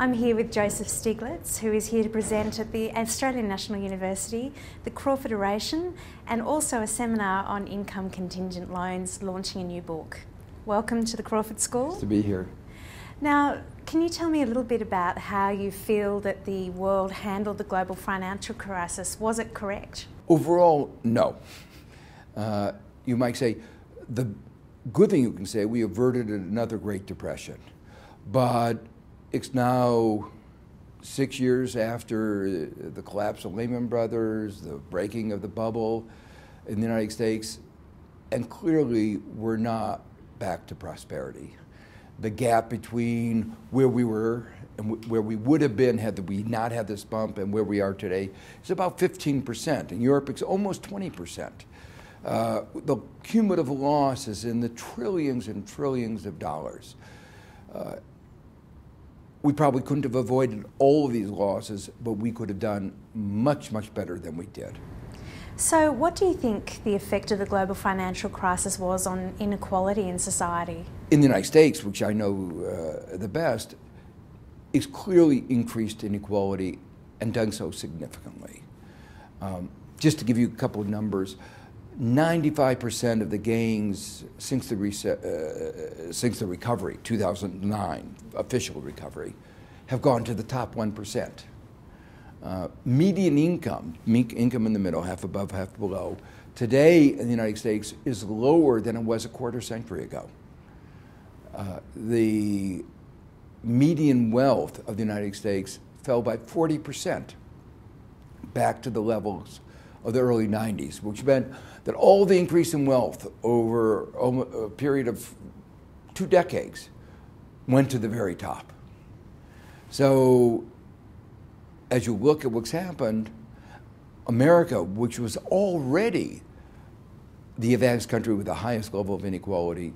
I'm here with Joseph Stiglitz, who is here to present at the Australian National University the Crawford Oration and also a seminar on income contingent loans, launching a new book. Welcome to the Crawford School. Nice to be here. Now, can you tell me a little bit about how you feel that the world handled the global financial crisis? Was it correct? Overall, no. Uh, you might say the good thing you can say we averted another Great Depression, but it's now six years after the collapse of Lehman Brothers, the breaking of the bubble in the United States, and clearly we're not back to prosperity. The gap between where we were and where we would have been had we not had this bump and where we are today is about 15%. In Europe, it's almost 20%. Uh, the cumulative loss is in the trillions and trillions of dollars. Uh, we probably couldn't have avoided all of these losses, but we could have done much, much better than we did. So, what do you think the effect of the global financial crisis was on inequality in society? In the United States, which I know uh, the best, it's clearly increased inequality and done so significantly. Um, just to give you a couple of numbers, 95% of the gains since the, uh, since the recovery, 2009, official recovery, have gone to the top 1%. Uh, median income, income in the middle, half above, half below, today in the United States is lower than it was a quarter century ago. Uh, the median wealth of the United States fell by 40% back to the levels of the early 90s, which meant that all the increase in wealth over a period of two decades went to the very top. So, as you look at what's happened, America, which was already the advanced country with the highest level of inequality,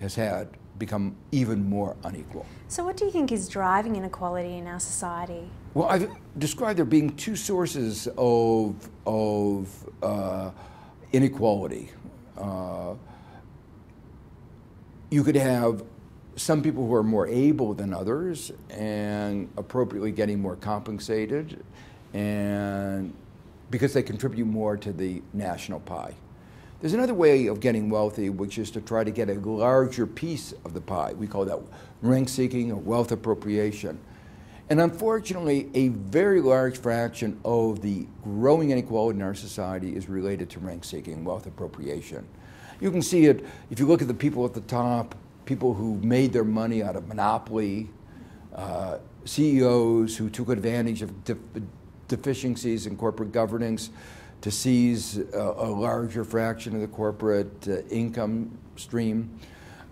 has had become even more unequal. So, what do you think is driving inequality in our society? Well, I've described there being two sources of, of uh, inequality. Uh, you could have some people who are more able than others and appropriately getting more compensated and because they contribute more to the national pie. There's another way of getting wealthy, which is to try to get a larger piece of the pie. We call that rent seeking or wealth appropriation. And unfortunately, a very large fraction of the growing inequality in our society is related to rent seeking, wealth appropriation. You can see it if you look at the people at the top, people who made their money out of monopoly, uh, CEOs who took advantage of de deficiencies in corporate governance to seize a, a larger fraction of the corporate uh, income stream.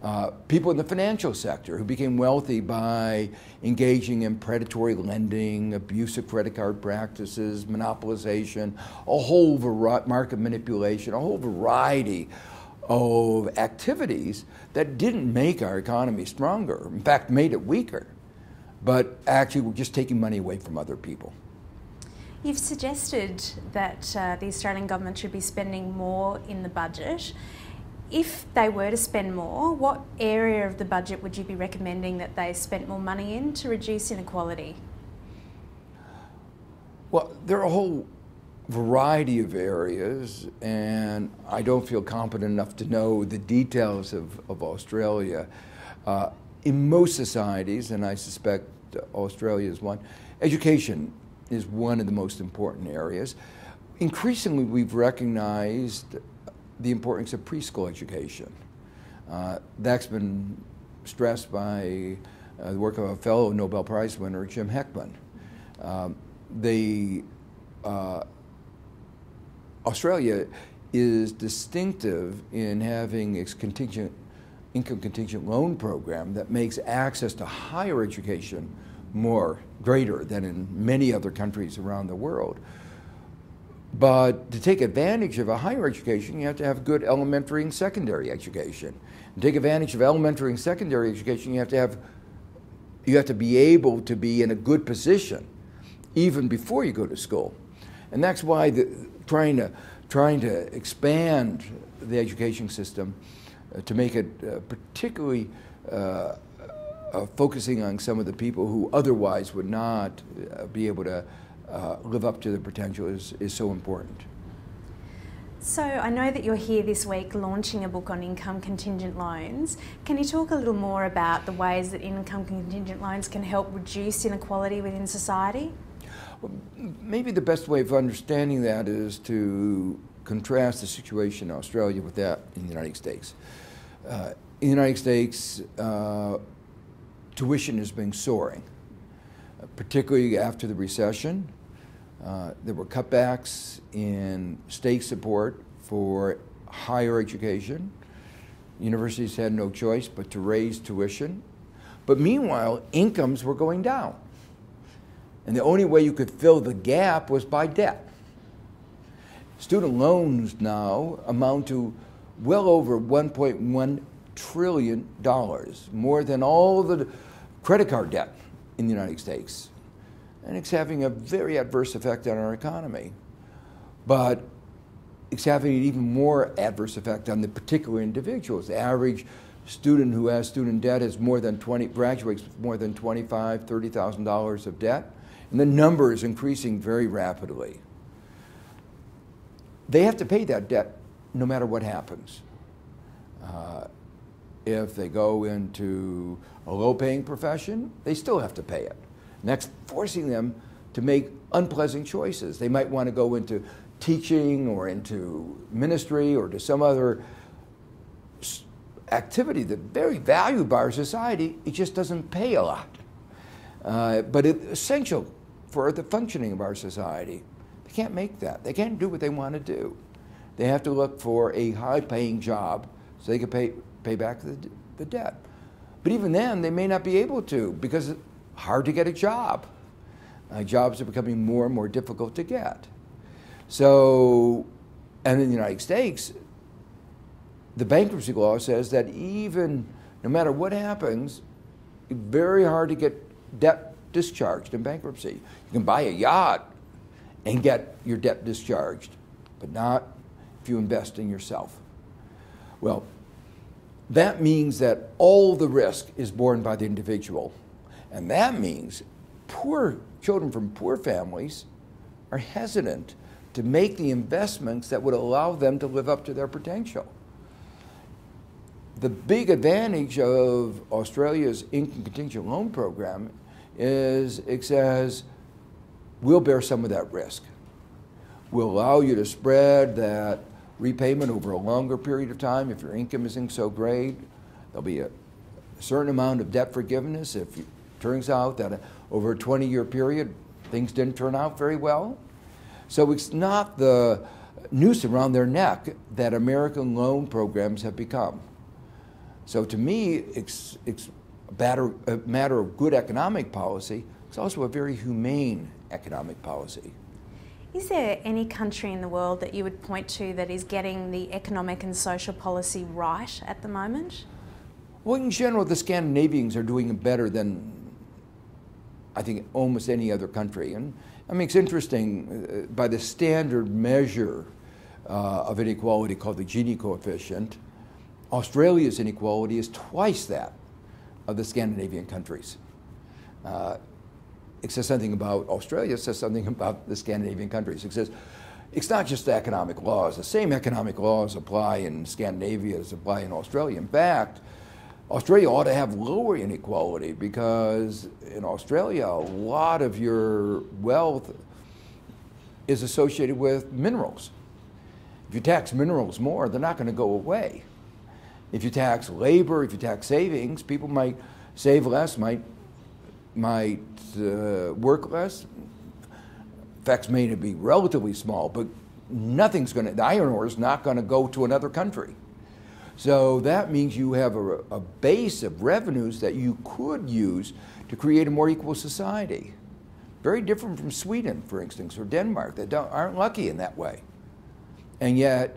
Uh, people in the financial sector who became wealthy by engaging in predatory lending, abusive credit card practices, monopolization, a whole variety, market manipulation, a whole variety of activities that didn't make our economy stronger. In fact, made it weaker. But actually, we're just taking money away from other people. You've suggested that uh, the Australian government should be spending more in the budget if they were to spend more, what area of the budget would you be recommending that they spent more money in to reduce inequality? Well, there are a whole variety of areas, and I don't feel competent enough to know the details of, of Australia. Uh, in most societies, and I suspect Australia is one, education is one of the most important areas. Increasingly, we've recognized the importance of preschool education. Uh, that's been stressed by uh, the work of a fellow Nobel Prize winner, Jim Heckman. Um, the, uh, Australia is distinctive in having its contingent income contingent loan program that makes access to higher education more greater than in many other countries around the world. But to take advantage of a higher education, you have to have good elementary and secondary education. And take advantage of elementary and secondary education, you have to have you have to be able to be in a good position even before you go to school. And that's why the, trying to trying to expand the education system uh, to make it uh, particularly uh, uh, focusing on some of the people who otherwise would not uh, be able to uh, live up to their potential is, is so important. So, I know that you're here this week launching a book on income contingent loans. Can you talk a little more about the ways that income contingent loans can help reduce inequality within society? Well, maybe the best way of understanding that is to contrast the situation in Australia with that in the United States. Uh, in the United States, uh, tuition has been soaring, uh, particularly after the recession. Uh, there were cutbacks in state support for higher education. Universities had no choice but to raise tuition. But meanwhile, incomes were going down. And the only way you could fill the gap was by debt. Student loans now amount to well over $1.1 trillion, more than all the credit card debt in the United States and it's having a very adverse effect on our economy. But it's having an even more adverse effect on the particular individuals. The average student who has student debt has more than 20, graduates with more than $25,000, $30,000 of debt, and the number is increasing very rapidly. They have to pay that debt no matter what happens. Uh, if they go into a low paying profession, they still have to pay it. And that's forcing them to make unpleasant choices. They might want to go into teaching or into ministry or to some other activity that's very valued by our society. It just doesn't pay a lot. Uh, but it's essential for the functioning of our society. They can't make that. They can't do what they want to do. They have to look for a high paying job so they can pay, pay back the, the debt. But even then, they may not be able to because hard to get a job. Uh, jobs are becoming more and more difficult to get. So, and in the United States, the bankruptcy law says that even no matter what happens, it's very hard to get debt discharged in bankruptcy. You can buy a yacht and get your debt discharged, but not if you invest in yourself. Well, that means that all the risk is borne by the individual. And that means poor children from poor families are hesitant to make the investments that would allow them to live up to their potential. The big advantage of Australia's income contingent loan program is it says we'll bear some of that risk. We'll allow you to spread that repayment over a longer period of time if your income isn't so great. There'll be a certain amount of debt forgiveness if you, Turns out that over a 20 year period, things didn't turn out very well. So it's not the noose around their neck that American loan programs have become. So to me, it's, it's a, matter, a matter of good economic policy. It's also a very humane economic policy. Is there any country in the world that you would point to that is getting the economic and social policy right at the moment? Well, in general, the Scandinavians are doing better than I think, almost any other country. And I mean, it's interesting, uh, by the standard measure uh, of inequality called the Gini coefficient, Australia's inequality is twice that of the Scandinavian countries. Uh, it says something about Australia, it says something about the Scandinavian countries. It says it's not just the economic laws. The same economic laws apply in Scandinavia as apply in Australia. In fact, Australia ought to have lower inequality because in Australia, a lot of your wealth is associated with minerals. If you tax minerals more, they're not going to go away. If you tax labor, if you tax savings, people might save less, might, might uh, work less. Effects may be relatively small, but nothing's going to, the iron ore is not going to go to another country. So that means you have a, a base of revenues that you could use to create a more equal society. Very different from Sweden, for instance, or Denmark, that aren't lucky in that way. And yet,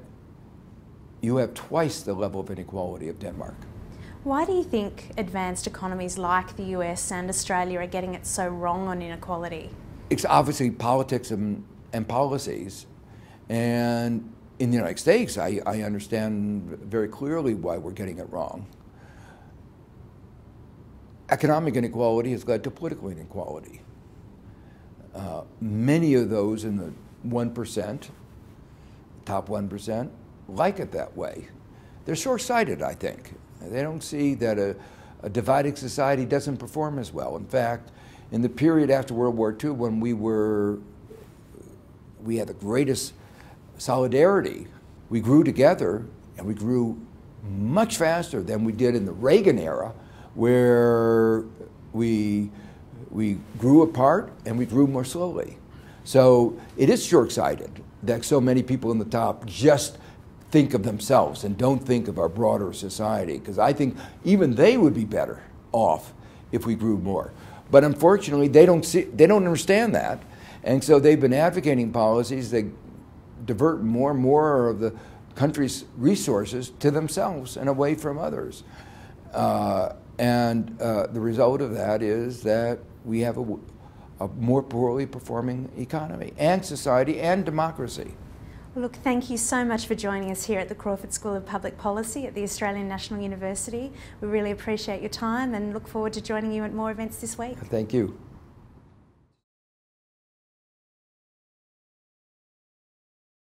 you have twice the level of inequality of Denmark. Why do you think advanced economies like the US and Australia are getting it so wrong on inequality? It's obviously politics and, and policies. And in the United States, I, I understand very clearly why we're getting it wrong. economic inequality has led to political inequality. Uh, many of those in the 1%, top 1%, like it that way. They're short sighted, I think. They don't see that a, a divided society doesn't perform as well. In fact, in the period after World War II, when we were, we had the greatest solidarity, we grew together and we grew much faster than we did in the Reagan era, where we, we grew apart and we grew more slowly. So it is short sighted that so many people in the top just think of themselves and don't think of our broader society, because I think even they would be better off if we grew more. But unfortunately, they don't, see, they don't understand that. And so they've been advocating policies that divert more and more of the country's resources to themselves and away from others. Uh, and uh, the result of that is that we have a, a more poorly performing economy and society and democracy. Well, look, thank you so much for joining us here at the Crawford School of Public Policy at the Australian National University. We really appreciate your time and look forward to joining you at more events this week. Thank you.